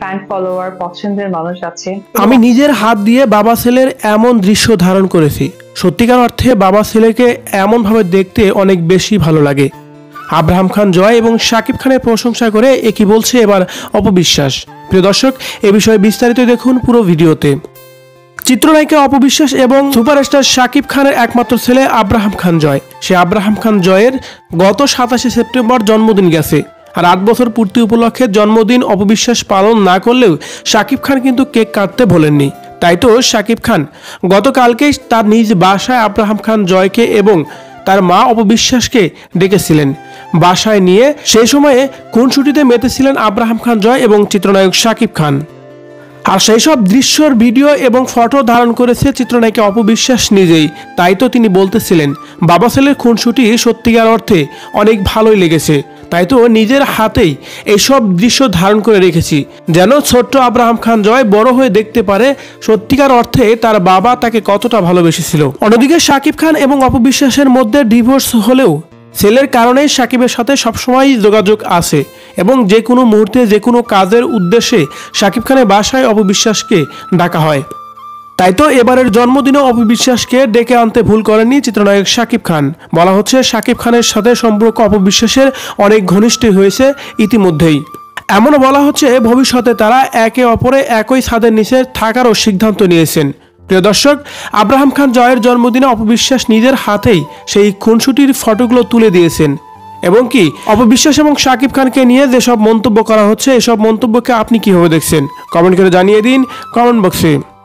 Fan follower পছন্দের মানুষ আছে। আমি নিজের হাত দিয়ে বাবা ছেলের এমন দৃশ্য ধারণ করেছি। সত্যিকার অর্থে বাবা ছেলেকে এমনভাবে দেখতে অনেক বেশি ভালো লাগে। আব্রাহাম খান জয় এবং শাকিব খানের প্রশংসা করে একই বলছে এবার অপবিশ্বাস। প্রিয় দর্শক, এ বিষয়ে বিস্তারিত দেখুন পুরো ভিডিওতে। চিত্রনায়িকা অপবিশ্বাস এবং সুপারস্টার শাকিব খানের একমাত্র ছেলে আব্রাহাম খান জয়। সে আব্রাহাম খান জয়ের গত সাতাশে সেপ্টেম্বর জন্মদিন গেছে। আর আট বছর পূর্তি উপলক্ষে জন্মদিন অপবিশ্বাস পালন না করলেও শাকিব খান কিন্তু কেক কাটতে ভোলেননি। তাই তো শাকিব খান, গতকালকেই তার নিজ বাসায় আব্রাহাম খান জয়কে এবং তার মা অপবিশ্বাসকে ডেকেছিলেন। বাসায় নিয়ে সেই সময়ে খুনসুটিতে মেতেছিলেন আব্রাহাম খান জয় এবং চিত্রনায়ক শাকিব খান। আর সেই সব দৃশ্যর ভিডিও এবং ফটো ধারণ করেছে চিত্রনায়িকা অপবিশ্বাস নিজেই। তাই তো তিনি বলতেছিলেন, বাবা ছেলের খুনসুটি সত্যিকার অর্থে অনেক ভালোই লেগেছে। তাই তো নিজের হাতেই এইসব দৃশ্য ধারণ করে রেখেছি। যেন ছোট্ট আব্রাহাম খান জয় বড় হয়ে দেখতে পারে সত্যিকার অর্থে তার বাবা তাকে কতটা ভালোবেসেছিল। অন্যদিকে শাকিব খান এবং অপবিশ্বাসের মধ্যে ডিভোর্স হলেও ছেলের কারণেই সাকিবের সাথে সবসময় যোগাযোগ আছে এবং যে কোনো মুহূর্তে যে কোনো কাজের উদ্দেশ্যে সাকিব খানের বাসায় অপবিশ্বাসকে ডাকা হয়। তাই তো এবারের জন্মদিনে অপবিশ্বাসকে ডেকে আনতে ভুল করেননি চিত্রনায়ক শাকিব খান। বলা হচ্ছে, শাকিব খানের সাথে সম্পর্ক অপবিশ্বাসের অনেক ঘনিষ্ঠ হয়েছে ইতিমধ্যেই। এমনও বলা হচ্ছে, ভবিষ্যতে তারা একে অপরে একই ছাদের নিচে থাকারও সিদ্ধান্ত নিয়েছেন। প্রিয় দর্শক, আব্রাহাম খান জয়ের জন্মদিনে অপবিশ্বাস নিজের হাতেই সেই খুনসুটির ফটোগুলো তুলে দিয়েছেন। এবং কি, অপবিশ্বাস এবং শাকিব খানকে নিয়ে যেসব মন্তব্য করা হচ্ছে, এসব মন্তব্যকে আপনি কীভাবে দেখছেন? কমেন্ট করে জানিয়ে দিন কমেন্ট বক্সে।